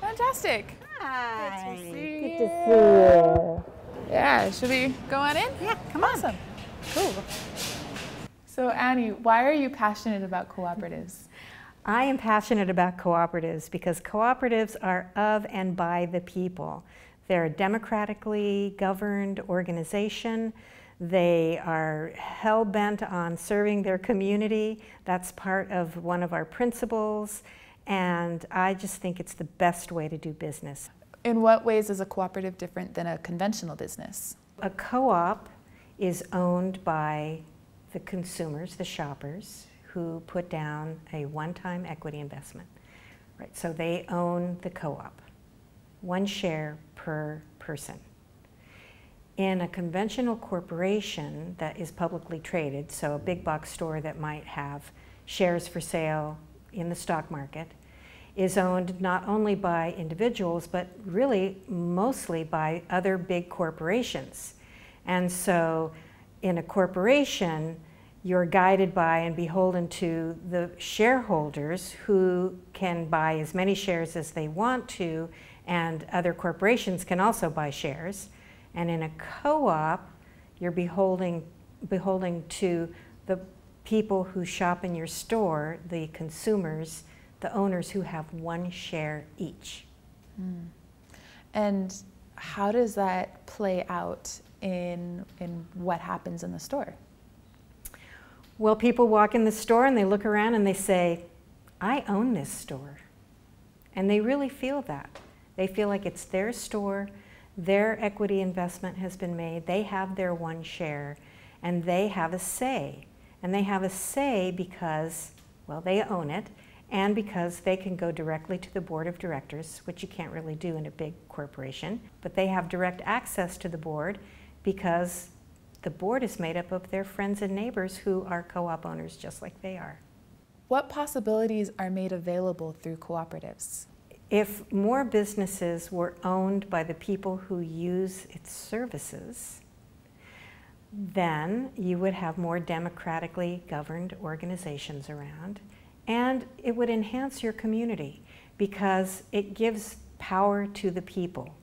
Fantastic. Hi. Good to see Good you. to see you. Yeah, should we go on in? Yeah, come on. Awesome. Cool. So Annie, why are you passionate about cooperatives? I am passionate about cooperatives because cooperatives are of and by the people. They're a democratically governed organization. They are hell bent on serving their community. That's part of one of our principles. And I just think it's the best way to do business. In what ways is a cooperative different than a conventional business? A co op is owned by the consumers, the shoppers, who put down a one time equity investment. Right, so they own the co op, one share per person. In a conventional corporation that is publicly traded, so a big box store that might have shares for sale in the stock market, is owned not only by individuals, but really mostly by other big corporations. And so in a corporation, you're guided by and beholden to the shareholders who can buy as many shares as they want to, and other corporations can also buy shares. And in a co-op, you're beholding, beholding to the people who shop in your store, the consumers, the owners who have one share each. Mm. And how does that play out in, in what happens in the store? Well, people walk in the store and they look around and they say, I own this store. And they really feel that. They feel like it's their store, their equity investment has been made, they have their one share, and they have a say. And they have a say because, well, they own it, and because they can go directly to the board of directors, which you can't really do in a big corporation, but they have direct access to the board because the board is made up of their friends and neighbors who are co-op owners just like they are. What possibilities are made available through cooperatives? If more businesses were owned by the people who use its services, then you would have more democratically governed organizations around and it would enhance your community because it gives power to the people.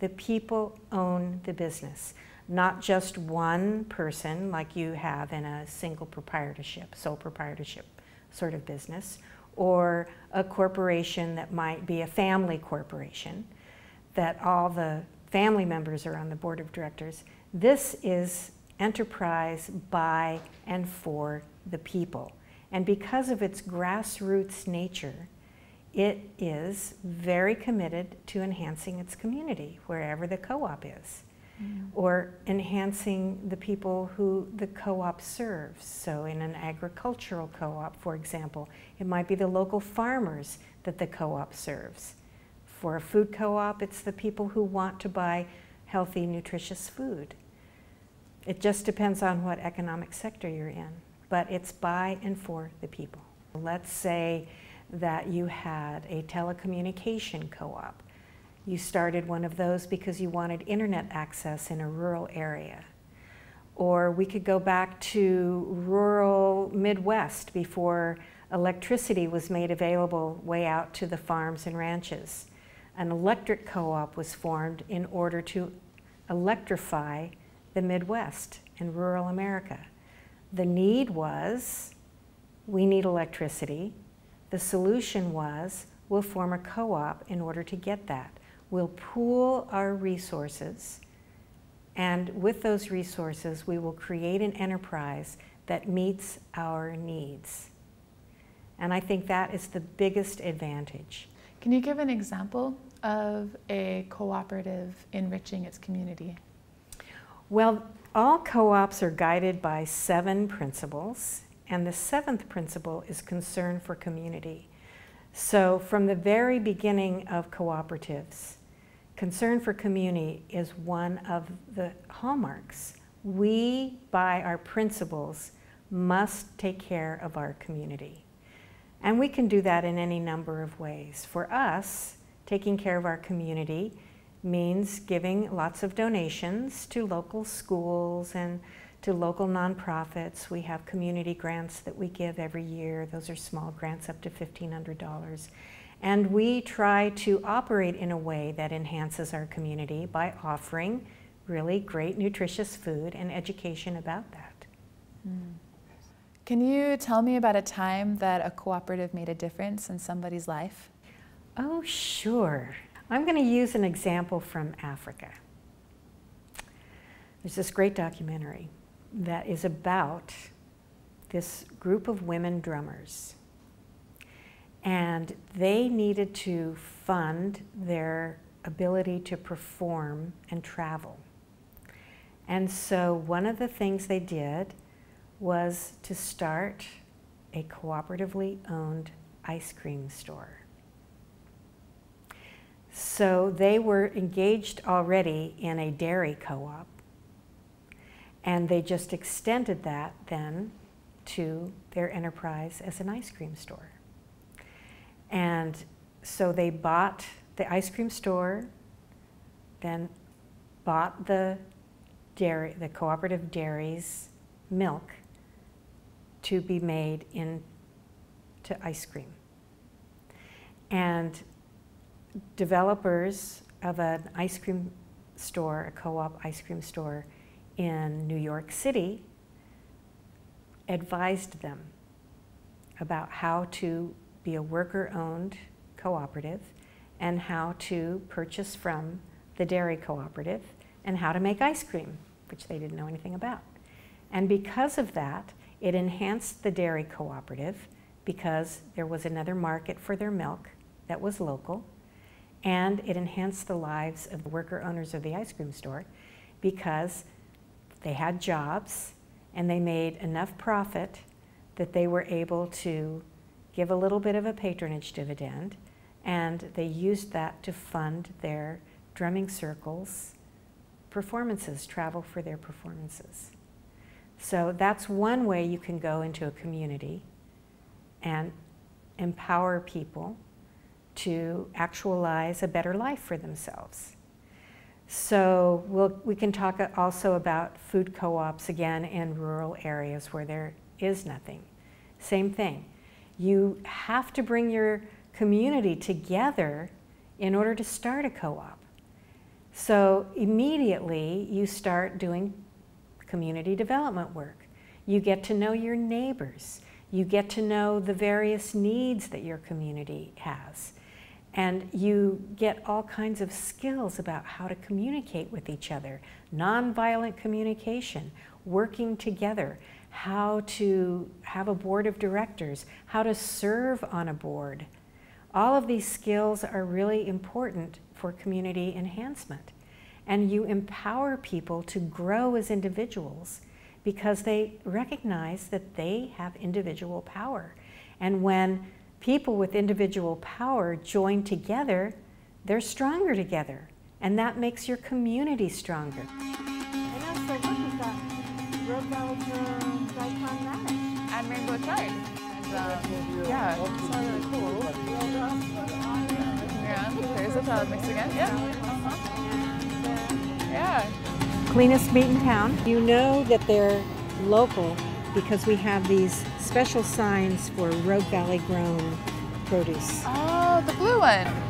The people own the business, not just one person like you have in a single proprietorship, sole proprietorship sort of business, or a corporation that might be a family corporation, that all the family members are on the board of directors. This is enterprise by and for the people. And because of its grassroots nature, it is very committed to enhancing its community wherever the co-op is. Mm. Or enhancing the people who the co-op serves. So in an agricultural co-op, for example, it might be the local farmers that the co-op serves. For a food co-op, it's the people who want to buy healthy, nutritious food. It just depends on what economic sector you're in but it's by and for the people. Let's say that you had a telecommunication co-op. You started one of those because you wanted internet access in a rural area. Or we could go back to rural Midwest before electricity was made available way out to the farms and ranches. An electric co-op was formed in order to electrify the Midwest and rural America. The need was we need electricity. The solution was we'll form a co-op in order to get that. We'll pool our resources and with those resources we will create an enterprise that meets our needs. And I think that is the biggest advantage. Can you give an example of a cooperative enriching its community? Well, all co-ops are guided by seven principles, and the seventh principle is concern for community. So from the very beginning of cooperatives, concern for community is one of the hallmarks. We, by our principles, must take care of our community. And we can do that in any number of ways. For us, taking care of our community means giving lots of donations to local schools and to local nonprofits. We have community grants that we give every year. Those are small grants up to $1,500. And we try to operate in a way that enhances our community by offering really great nutritious food and education about that. Mm. Can you tell me about a time that a cooperative made a difference in somebody's life? Oh, sure. I'm going to use an example from Africa. There's this great documentary that is about this group of women drummers. And they needed to fund their ability to perform and travel. And so one of the things they did was to start a cooperatively owned ice cream store. So they were engaged already in a dairy co-op and they just extended that then to their enterprise as an ice cream store. And so they bought the ice cream store, then bought the dairy, the cooperative dairies milk to be made into ice cream. And developers of an ice cream store, a co-op ice cream store in New York City, advised them about how to be a worker-owned cooperative and how to purchase from the dairy cooperative and how to make ice cream, which they didn't know anything about. And because of that, it enhanced the dairy cooperative because there was another market for their milk that was local. And it enhanced the lives of the worker owners of the ice cream store because they had jobs and they made enough profit that they were able to give a little bit of a patronage dividend and they used that to fund their drumming circles performances, travel for their performances. So that's one way you can go into a community and empower people to actualize a better life for themselves. So we'll, we can talk also about food co-ops again in rural areas where there is nothing. Same thing. You have to bring your community together in order to start a co-op. So immediately you start doing community development work. You get to know your neighbors. You get to know the various needs that your community has. And you get all kinds of skills about how to communicate with each other, nonviolent communication, working together, how to have a board of directors, how to serve on a board. All of these skills are really important for community enhancement and you empower people to grow as individuals because they recognize that they have individual power. And when people with individual power join together, they're stronger together. And that makes your community stronger. And also, look, we've got Road And Rainbow Chard. And, um, yeah, it's all really cool. Yeah, there's a child mix again. Yeah. Uh -huh. Yeah. Cleanest meat in town. You know that they're local because we have these special signs for Rogue Valley grown produce. Oh, the blue one.